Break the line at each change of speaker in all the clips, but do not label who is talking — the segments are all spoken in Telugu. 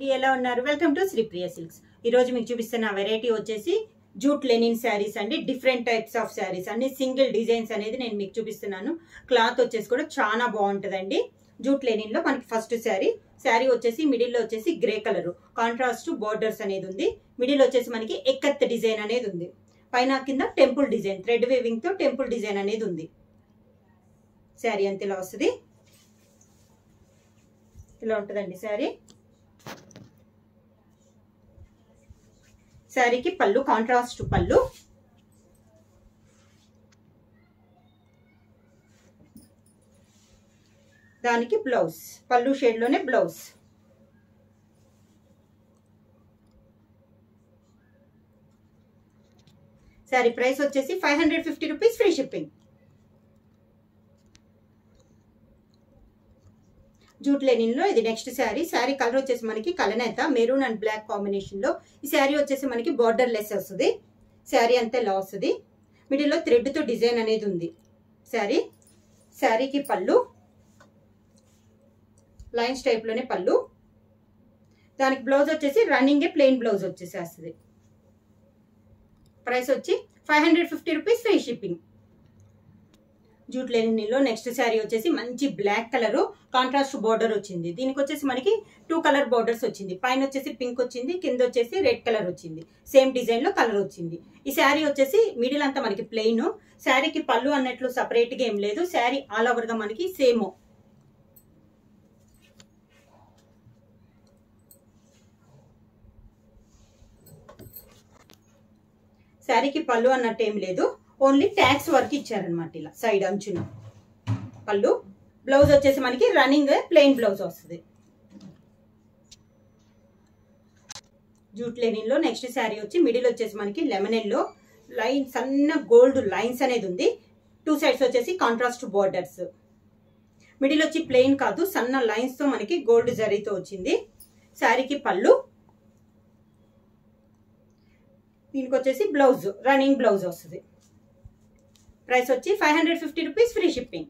ఏంటి ఎలా ఉన్నారు? వెల్కమ్ టు శ్రీప్రియ సిల్క్స్ ఈ రోజు మీకు చూపిస్తున్న వెరైటీ వచ్చేసి జూట్ లెనిన్ శారీస్ అండి. డిఫరెంట్ టైప్స్ ఆఫ్ శారీస్ అన్ని సింగిల్ డిజైన్స్ అనేది నేను మీకు చూపిస్తున్నాను. క్లాత్ వచ్చేసి కూడా చాలా బాగుంటుందండి. జూట్ లెనిన్లో మనకి ఫస్ట్ శారీ. శారీ వచ్చేసి మిడిల్లో వచ్చేసి గ్రే కలర్ కాంట్రాస్ట్ బోర్డర్స్ అనేది ఉంది. మిడిల్ వచ్చేసి మనకి ఎక్కత్ డిజైన్ అనేది ఉంది. పైన కింద టెంపుల్ డిజైన్ థ్రెడ్ వేవింగ్తో టెంపుల్ డిజైన్ అనేది ఉంది. శారీ అంత ఇలా వస్తుంది. ఇలా ఉంటుందండి శారీ. శారీకి పళ్ళు కాంట్రాస్ట్ పళ్ళు. దానికి బ్లౌజ్ పళ్ళు షేడ్లోనే బ్లౌజ్ శారీ ప్రైస్ వచ్చేసి five hundred fifty rupees free shipping jute లెనిన్లో ఇది నెక్స్ట్ శారీ. శారీ కలర్ వచ్చేసి మనకి కలనేత మెరూన్ అండ్ బ్లాక్ కాంబినేషన్లో. ఈ శారీ వచ్చేసి మనకి బార్డర్ లెస్ వస్తుంది. శారీ అంతా ఇలా వస్తుంది మిడిల్లో థ్రెడ్తో డిజైన్ అనేది ఉంది. శారీ. శారీకి పళ్ళు. లైన్స్ టైప్లోనే పళ్ళు. దానికి బ్లౌజ్ వచ్చేసి రన్నింగే ప్లెయిన్ బ్లౌజ్ వచ్చేసేస్తుంది. ప్రైస్ వచ్చి five hundred fifty rupees free shipping. Jute లెనిన్లో next sari వచ్చేసి మంచి బ్లాక్ కలర్ కాంట్రాస్ట్ బార్డర్ వచ్చింది. దీనికి వచ్చేసి మనకి టూ కలర్ బార్డర్స్ వచ్చింది. పైన వచ్చేసి పింక్ వచ్చింది కింద వచ్చేసి రెడ్ కలర్ వచ్చింది. సేమ్ డిజైన్లో కలర్ వచ్చింది. ఈ శారీ వచ్చేసి మిడిల్ అంతా మనకి ప్లెయిన్. శారీకి పళ్ళు అన్నట్లు సపరేట్గా ఏం లేదు. శారీ ఆల్ ఓవర్గా మనకి సేమ్. శారీకి పళ్ళు అన్నట్టు ఏం లేదు. ఓన్లీ ట్యాక్స్ వర్క్ ఇచ్చారనమాట ఇలా సైడ్ అంచున. పళ్ళు బ్లౌజ్ వచ్చేసి మనకి రన్నింగ్ ప్లెయిన్ బ్లౌజ్ వస్తుంది. జూట్ లెనిన్లో నెక్స్ట్ శారీ వచ్చి మిడిల్ వచ్చేసి మనకి లెమనెన్లో లైన్ సన్న గోల్డ్ లైన్స్ అనేది ఉంది. టూ సైడ్స్ వచ్చేసి కాంట్రాస్ట్ బోర్డర్స్. మిడిల్ వచ్చి ప్లెయిన్ కాదు సన్న లైన్స్తో మనకి గోల్డ్ జరీతో వచ్చింది. శారీకి పళ్ళు. దీనికి వచ్చేసి బ్లౌజ్ రన్నింగ్ బ్లౌజ్ వస్తుంది. ప్రైస్ వచ్చి five hundred fifty rupees free shipping.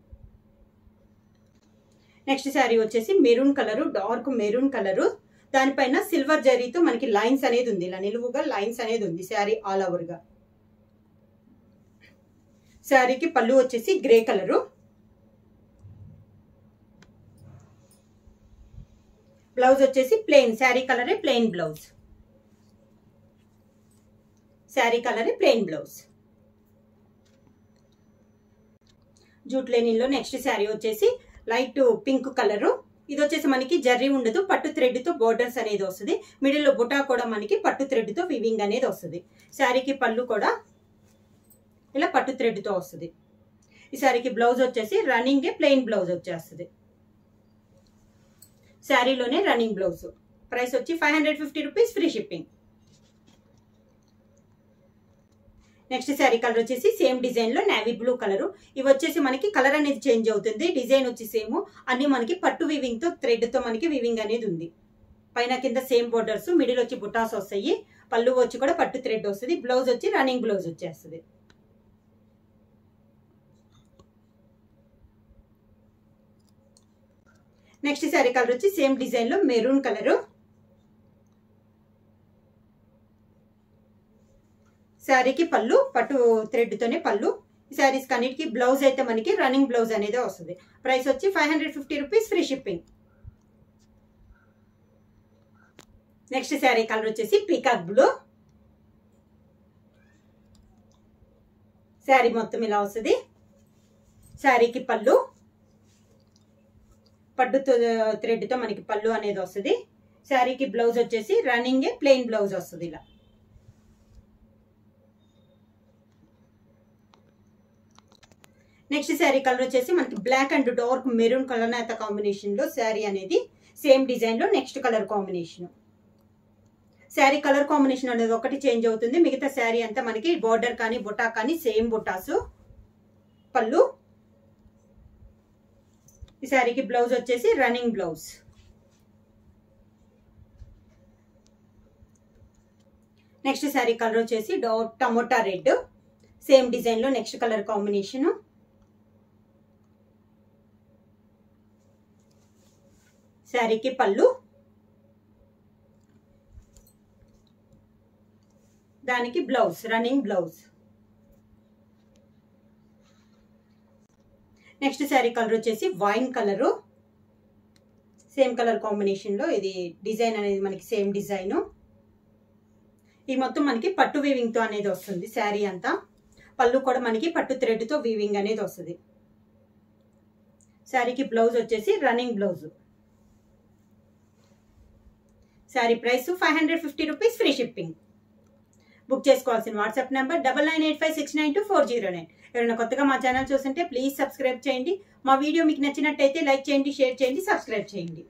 Next sari వచ్చేసి maroon colour dark maroon colour. దానిపైన సిల్వర్ జరీతో మనకి లైన్స్ అనేది ఉంది. ఇలా నిలువుగా లైన్స్ అనేది ఉంది శారీ ఆల్ ఓవర్గా శారీకి పళ్ళు వచ్చేసి గ్రే కలరు. బ్లౌజ్ వచ్చేసి ప్లెయిన్ శారీ కలరే ప్లెయిన్ బ్లౌజ్. శారీ కలరే ప్లెయిన్ బ్లౌజ్. జూట్ లెనిన్లో నెక్స్ట్ శారీ వచ్చేసి లైట్ పింక్ కలరు. ఇది వచ్చేసి మనకి జర్రీ ఉండదు పట్టు థ్రెడ్తో బోర్డర్స్ అనేది వస్తుంది. మిడిల్లో బుటా కూడా మనకి పట్టు థ్రెడ్తో వివింగ్ అనేది వస్తుంది. శారీకి పళ్ళు కూడా ఇలా పట్టు థ్రెడ్తో వస్తుంది. ఈ శారీకి బ్లౌజ్ వచ్చేసి రన్నింగే ప్లెయిన్ బ్లౌజ్ వచ్చేస్తుంది. శారీలోనే రన్నింగ్ బ్లౌజ్ ప్రైస్ వచ్చి five hundred fifty rupees free shipping next sari colour వచ్చేసి సేమ్ డిజైన్లో నావీ బ్లూ కలర్. ఇవి వచ్చేసి మనకి కలర్ అనేది చేంజ్ అవుతుంది. డిజైన్ వచ్చి సేమ్. అన్ని మనకి పట్టు వివింగ్తో థ్రెడ్తో మనకి వివింగ్ అనేది ఉంది. పైన కింద సేమ్ బోర్డర్స్ మిడిల్ వచ్చి బుటాస్ వస్తాయి. పళ్ళు వచ్చి కూడా పట్టు థ్రెడ్ వస్తుంది. బ్లౌజ్ వచ్చి రన్నింగ్ బ్లౌజ్ వచ్చేస్తుంది. నెక్స్ట్ శారీ కలర్ వచ్చి సేమ్ డిజైన్లో మెరూన్ కలరు. శారీకి పళ్ళు పట్టు థ్రెడ్తోనే పళ్ళు. ఈ శారీస్ కన్నిటికి బ్లౌజ్ అయితే మనకి రన్నింగ్ బ్లౌజ్ అనేది వస్తుంది. ప్రైస్ వచ్చి five hundred fifty rupees free shipping. Next sari colour వచ్చేసి పీకాక్ బ్లూ. శారీ మొత్తం ఇలా వస్తుంది. శారీకి పళ్ళు. పట్టు థ్రెడ్తో మనకి పళ్ళు అనేది వస్తుంది. శారీకి బ్లౌజ్ వచ్చేసి రన్నింగే ప్లెయిన్ బ్లౌజ్ వస్తుంది ఇలా. నెక్స్ట్ శారీ కలర్ వచ్చేసి మనకి black and dark maroon colour అయితే కాంబినేషన్లో శారీ అనేది సేమ్ డిజైన్లో next colour combination sari colour combination అనేది ఒకటి చేంజ్ అవుతుంది. మిగతా శారీ అంతా మనకి బోర్డర్ కానీ బుటా కానీ సేమ్ బుటాసు. పళ్ళు. ఈ శారీకి బ్లౌజ్ వచ్చేసి running blouse next sari colour వచ్చేసి టమోటా రెడ్. సేమ్ డిజైన్లో నెక్స్ట్ కలర్ కాంబినేషన్ శారీకి పళ్ళు. దానికి blouse running blouse. Next sari colour వచ్చేసి వైన్ కలరు. సేమ్ కలర్ కాంబినేషన్లో ఇది డిజైన్ అనేది మనకి సేమ్ డిజైను. ఈ మొత్తం మనకి పట్టు వీవింగ్తో అనేది వస్తుంది శారీ అంతా. పళ్ళు కూడా మనకి పట్టు త్రెడ్తో వీవింగ్ అనేది వస్తుంది. శారీకి బ్లౌజ్ వచ్చేసి running blouse. Sari price five hundred fifty rupees free shipping. Book చేసుకోవాల్సిన WhatsApp number double nine eight five six nine two four zero nine. ఎవరైనా కొత్తగా మా ఛానల్ చూస్తుంటే ప్లీజ్ సబ్స్క్రైబ్ చేయండి. మా వీడియో మీకు నచ్చినట్టయితే లైక్ చేయండి షేర్ చేయండి సబ్స్క్రైబ్ చేయండి.